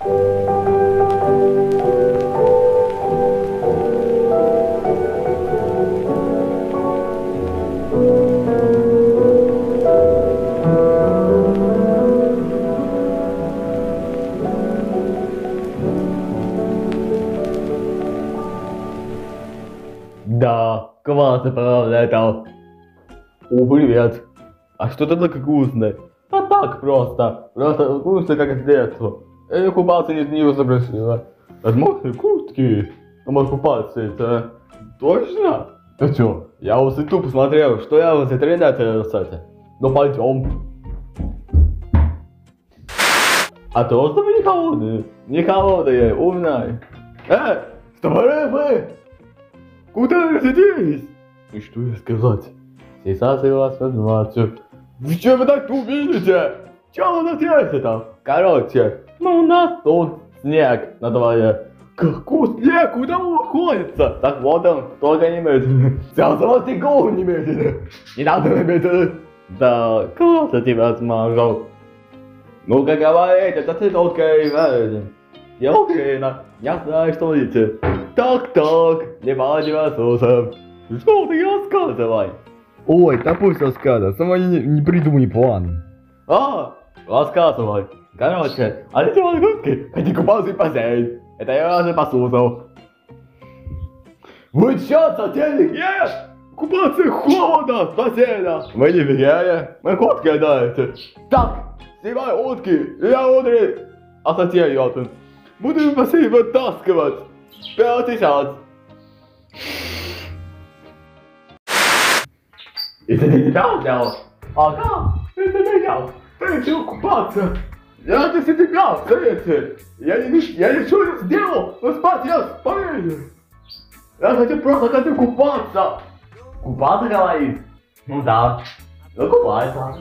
Да, классно поработал. О, привет. А что это такое вкусное? А так просто. Просто вкусно, как с детства. Я купался не, не запросила. От мокрой куртки. А может купаться это... Точно? Ты чё? Я вот и тупо смотрел, что я вот это. Ну пойдем. А то, что вы не холодные. Не холодные, умная. Э, стопоры Куда вы сиделись? И что я сказать? Сейчас я вас возьму. Вы что вы так увидите? Чё вы делаете там? Короче, ну у нас тут снег на дворе. Какой снег? Куда он уходится? Так вот он, только немедленно. Сейчас вас и голову немедленно. Не надо немедленно. Да, классно тебя смажал. Ну, как говорить, это ты только и веришь. Я уверена, я знаю, что видите. Так-так, не бади вопросов. Что ты рассказывай? Ой, да пусть рассказывает, сама не, не придумай план. А, рассказывай. Короче, а делал губки, хоть купался и бассейн. Это я уже послушал. Вы что, хотели? Нет! Купаться холодно с бассейна. Мы не веряя, мы кот кидаете. Так, снимай утки, я удри. А я тут. Буду в бассейн вытаскивать. Пять тысяч. Это ты тебя сделал? Ага, это меня. Ты решил купаться. Я для тебя, кстати. Я, не, я ничего не сделал, но спать я спаю. Я хочу просто хочу купаться. Купаться, говорит? Ну да. Ну купайся.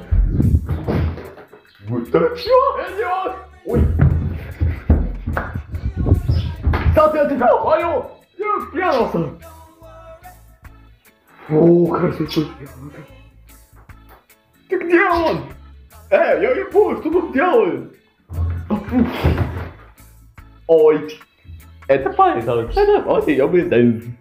Вы ты чё, идиот? Ой. Как я тебя говорю? Я спрятался. Фу, красота. Ты где он? Эй, я не понял, что тут делает? Ой, это парень, это очень ёбый день.